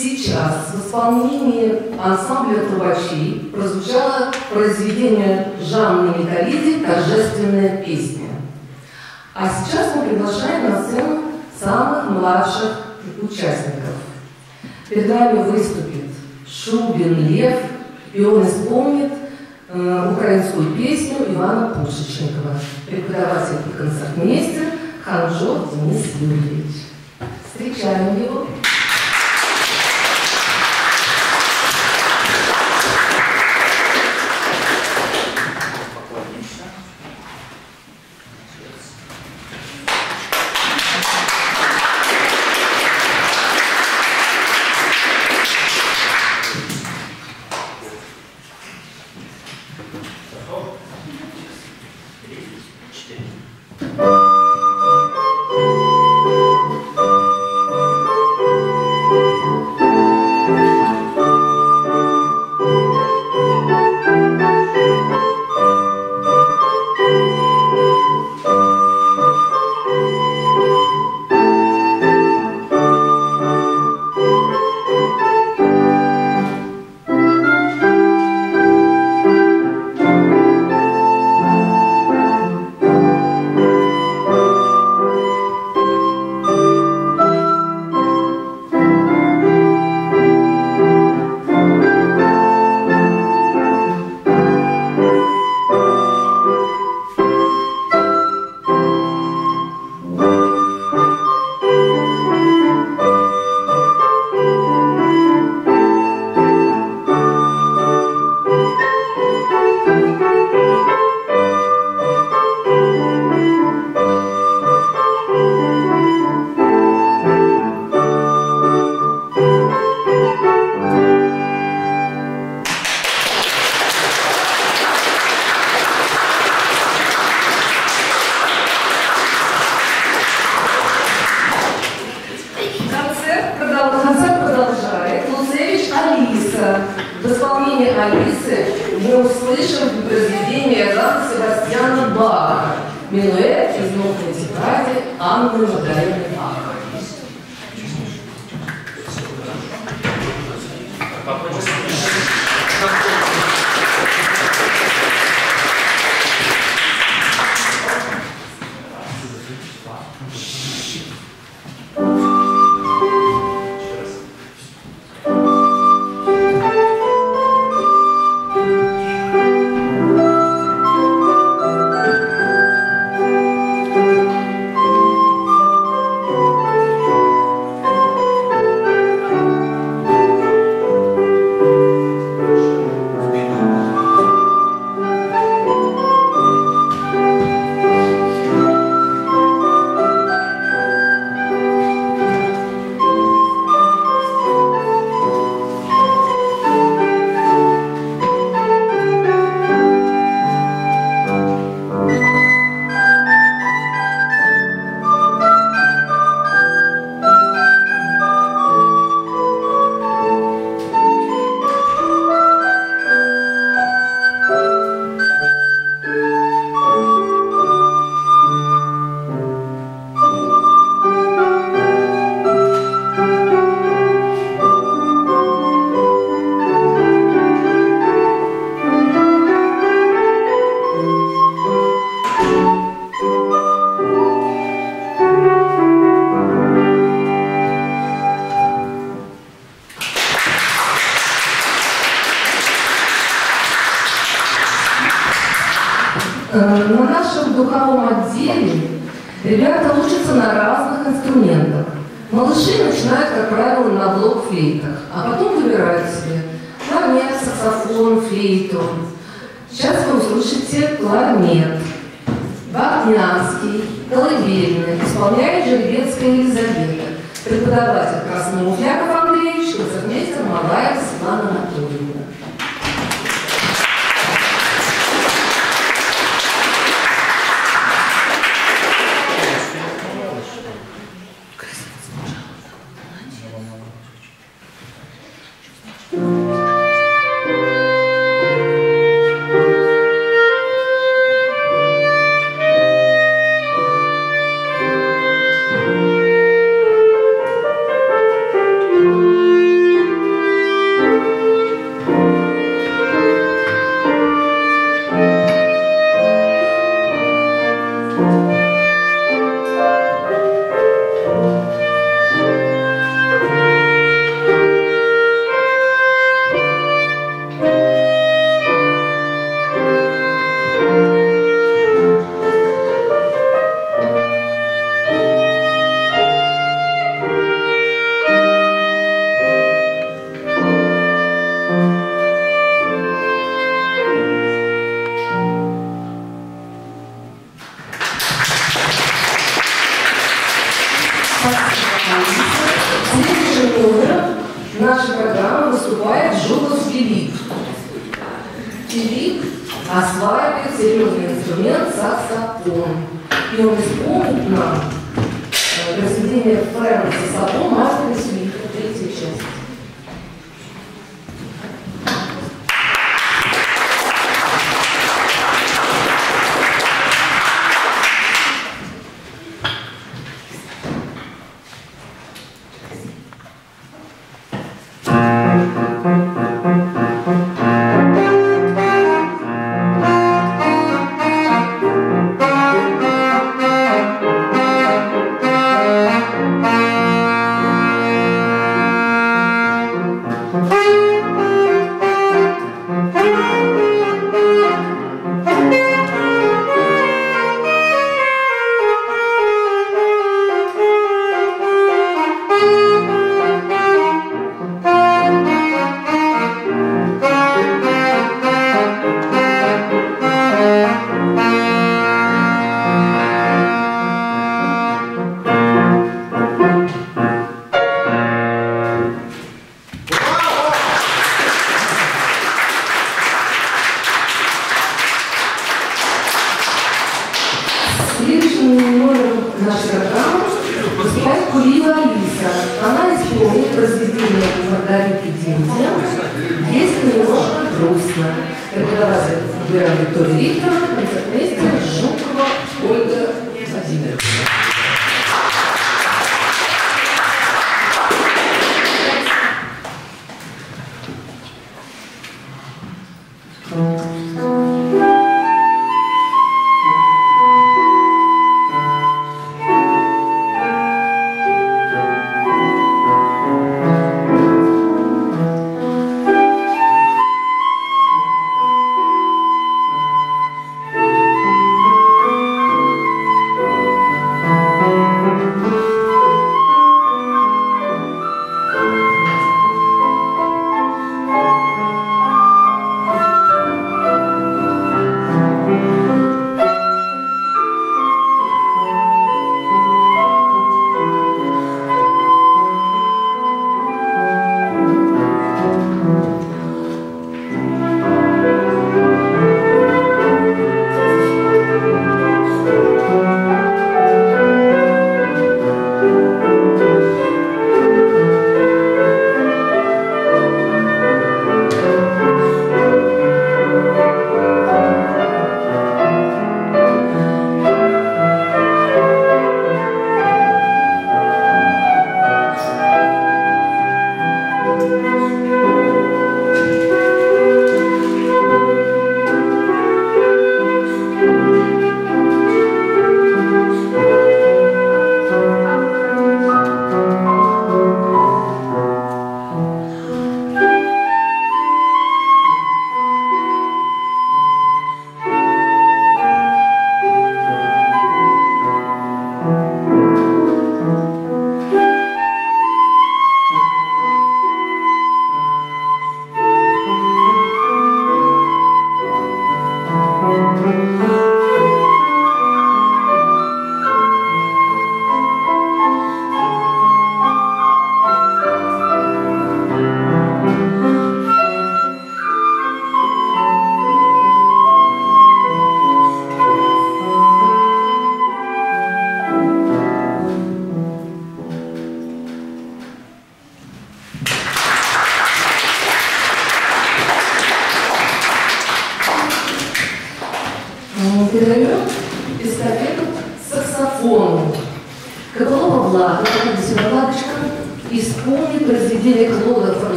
Сейчас в исполнении ансамбля трубачей прозвучало произведение Жанны Миколиди «Торжественная песня». А сейчас мы приглашаем на сцену самых младших участников. Перед нами выступит Шубин Лев, и он исполнит э, украинскую песню Ивана Пушечникова, преподаватель и концертмейстер Ханжов Денис Юрьевич. Встречаем его.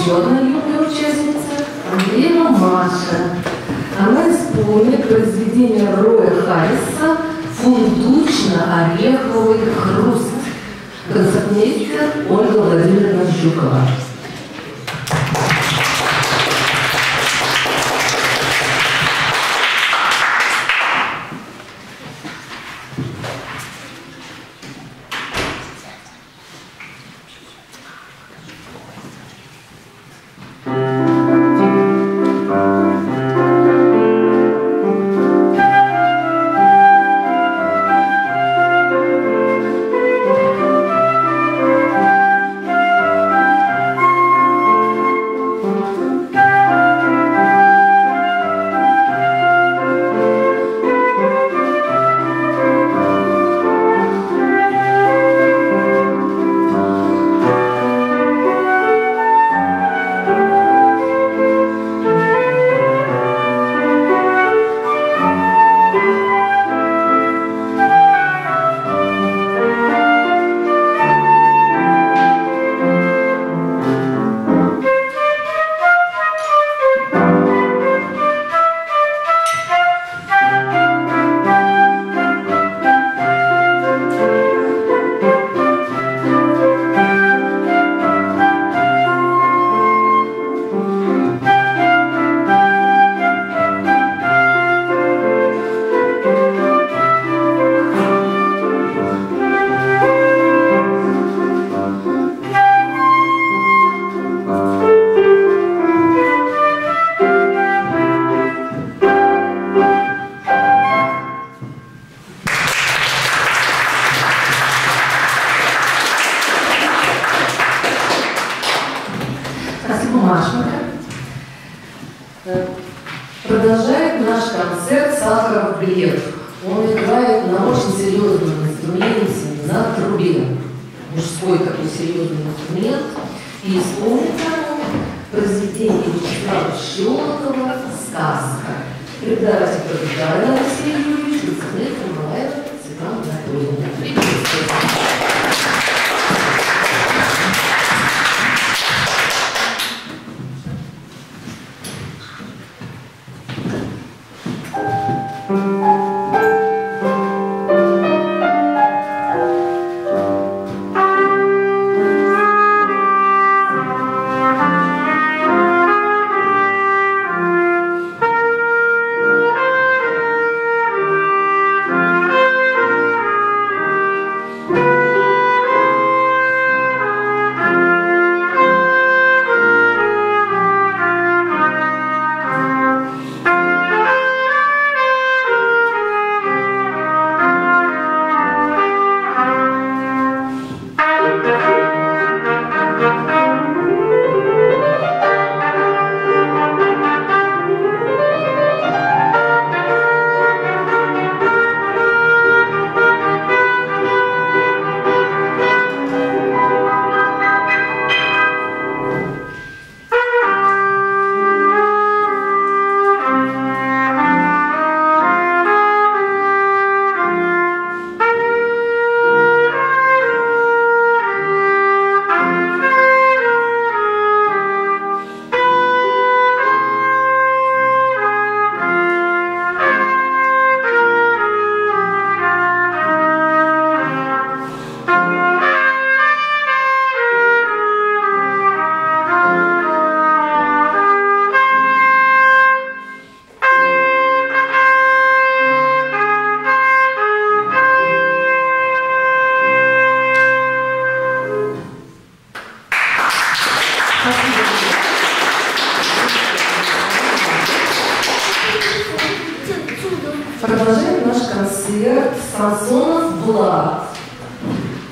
Еще одна юная участница, Андреева Маша. Она исполнит произведение Роя Харриса «Фундучно-ореховый хруст». Концертмейстер Ольга Владимировна Жукова.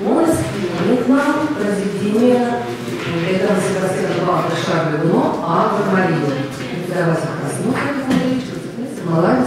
Он исполнит нам произведение «Шарль Гно» «Ава Мария». Преподаватель Краснов Александрович, Малая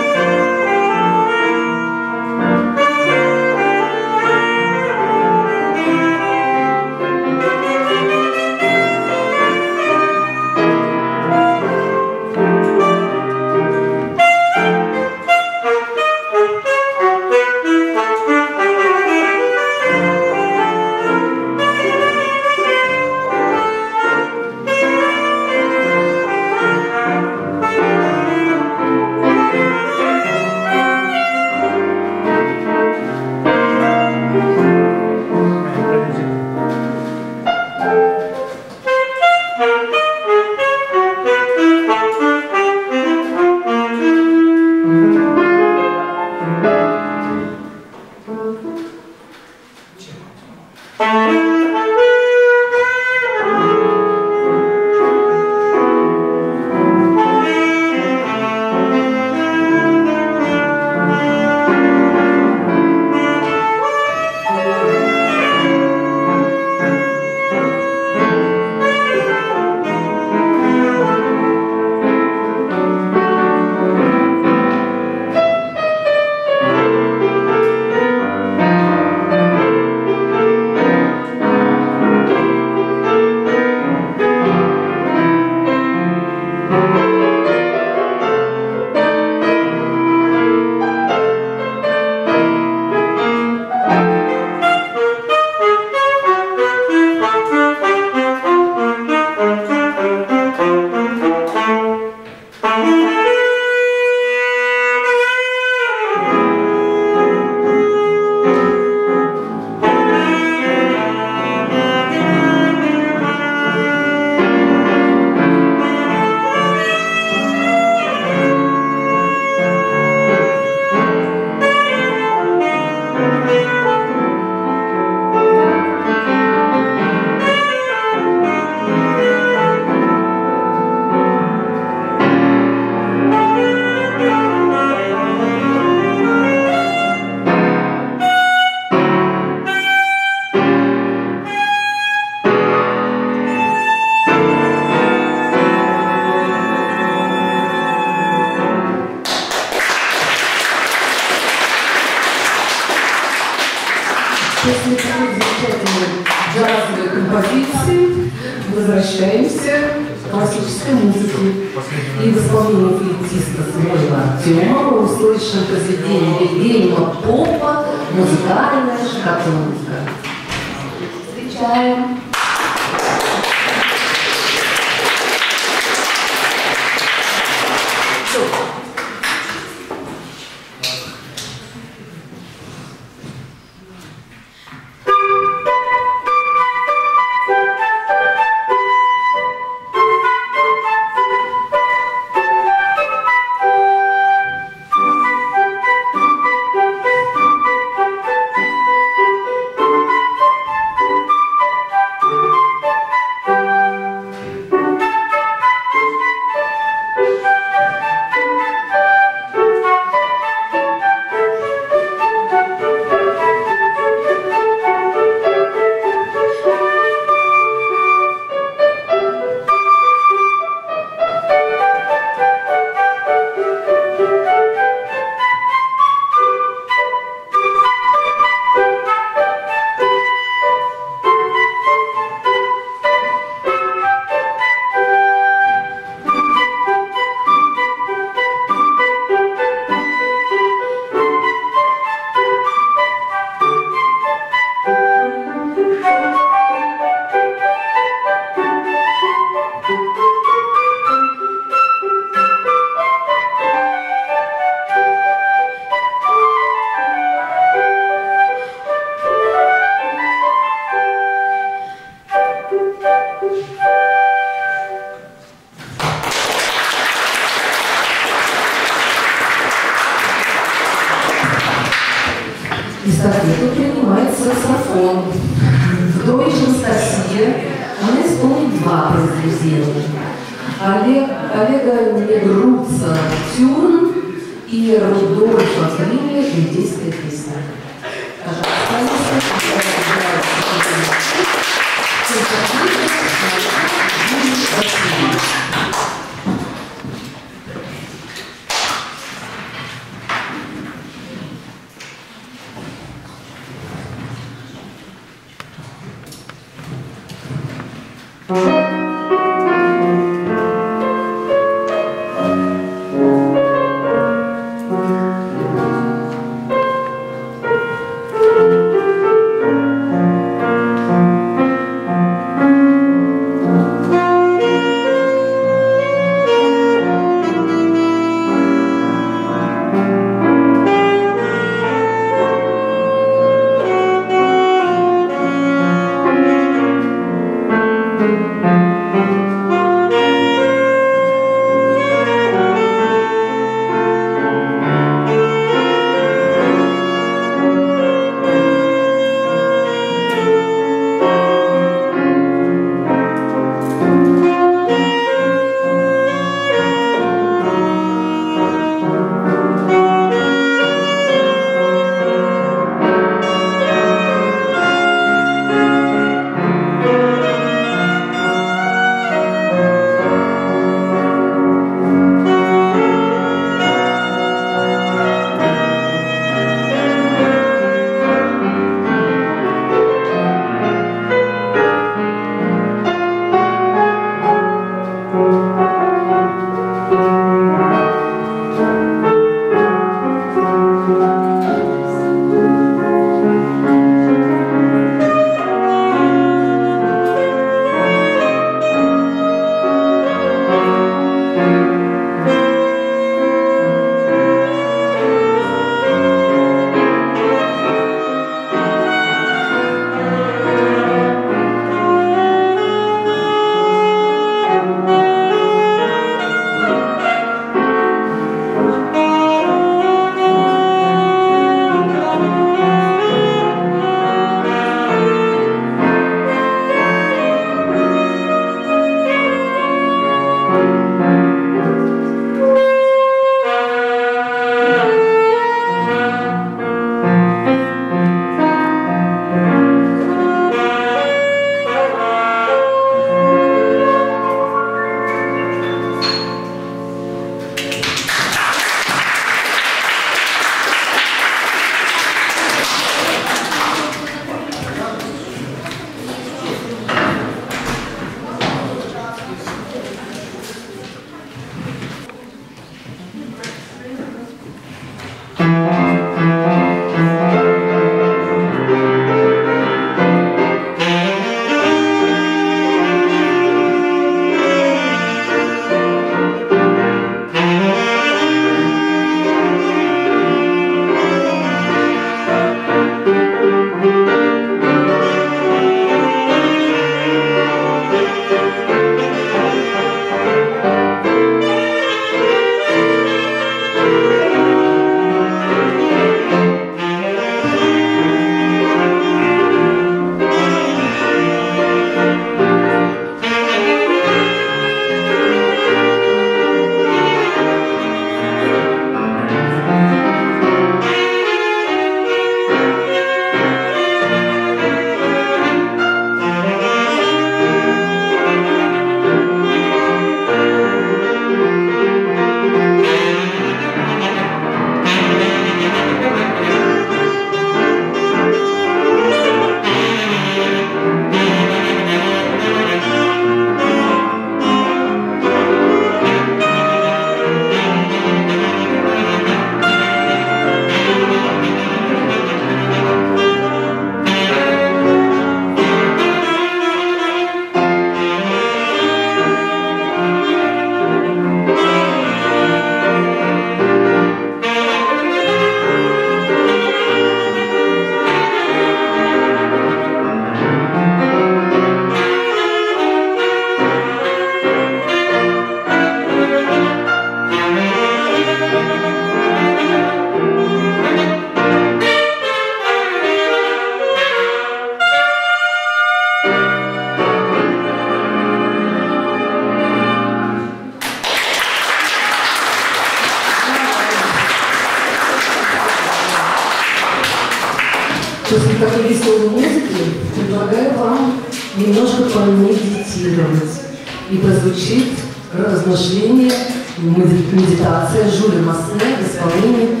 После такой веселой музыки предлагаю вам немножко помедитировать. И прозвучит размышление, медитация Жюля Масне в исполнении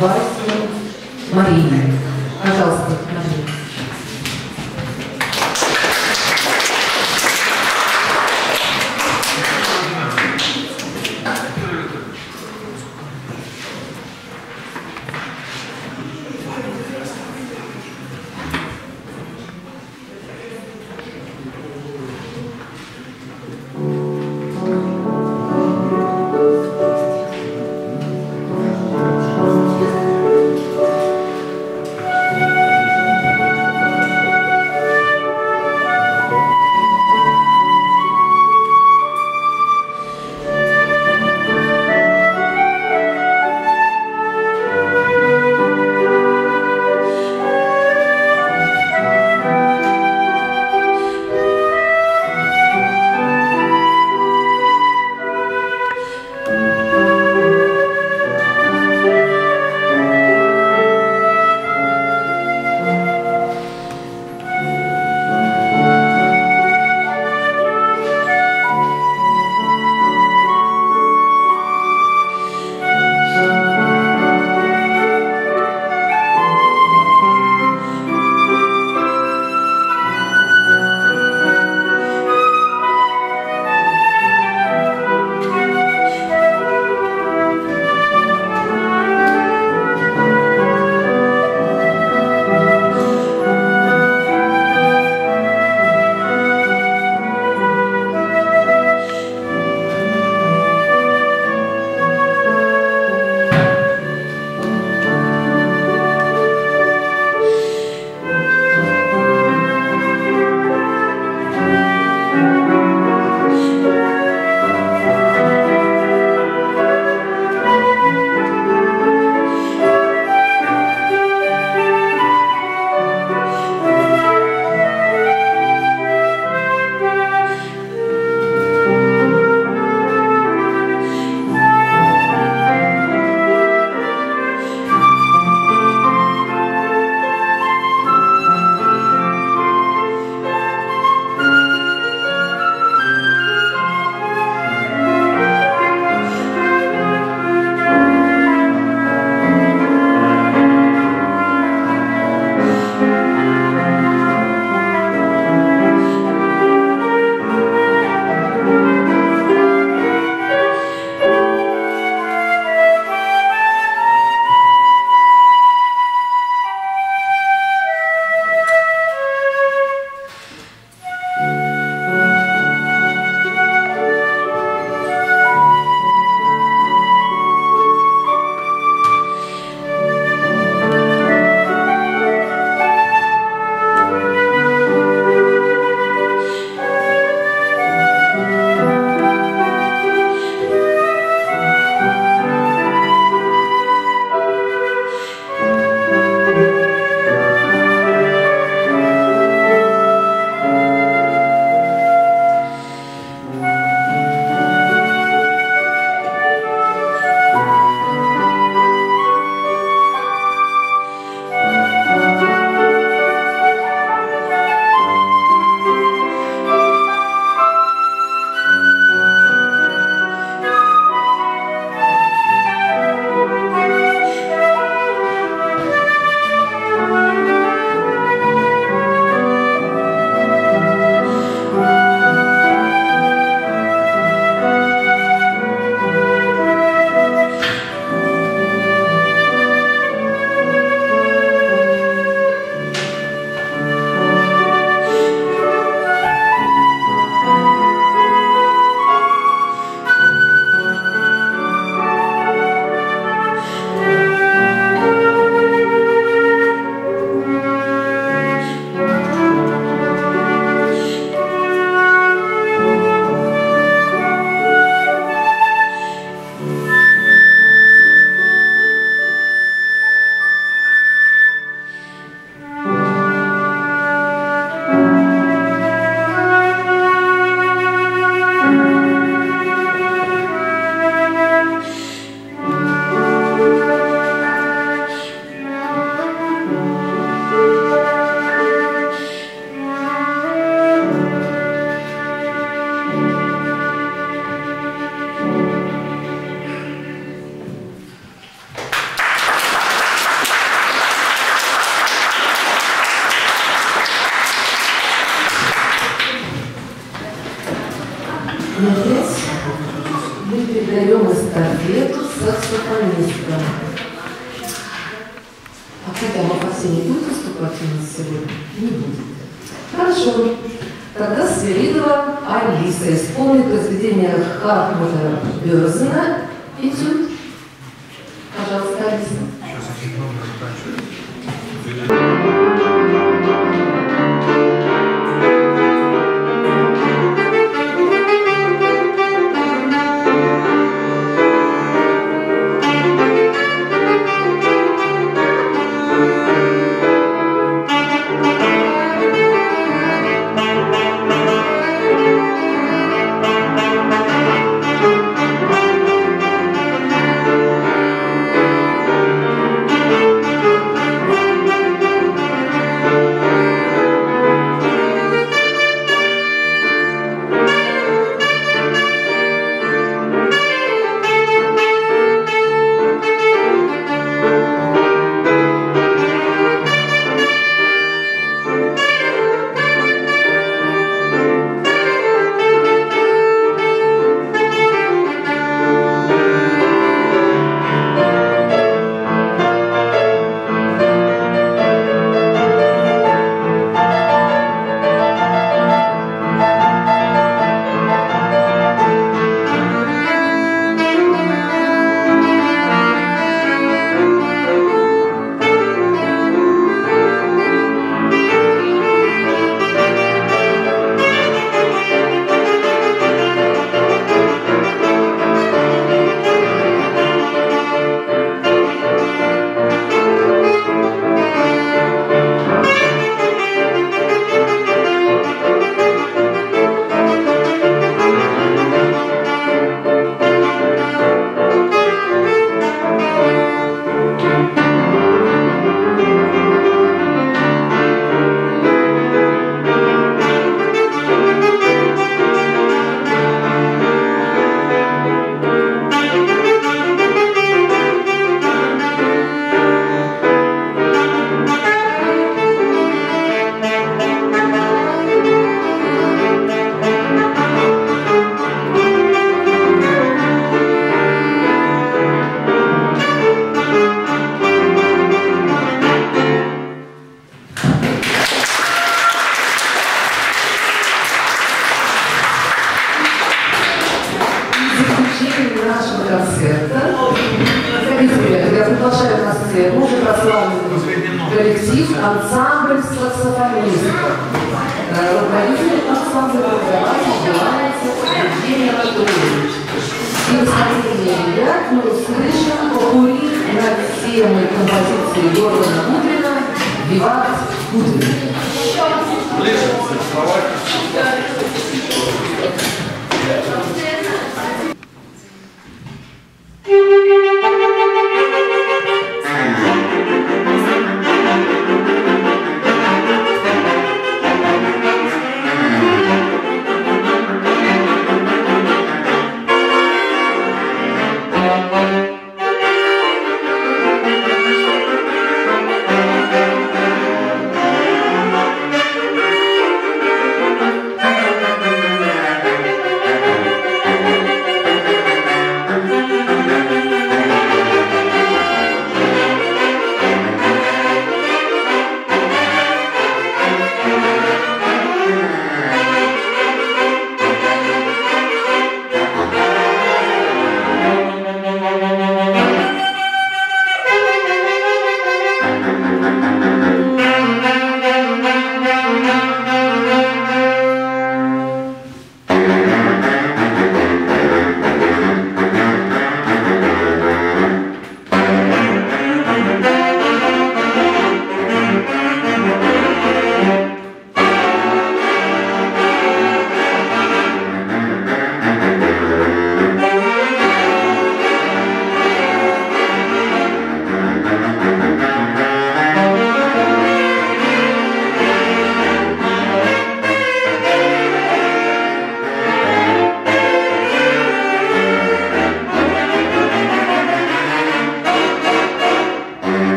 Васи Марии. Пожалуйста,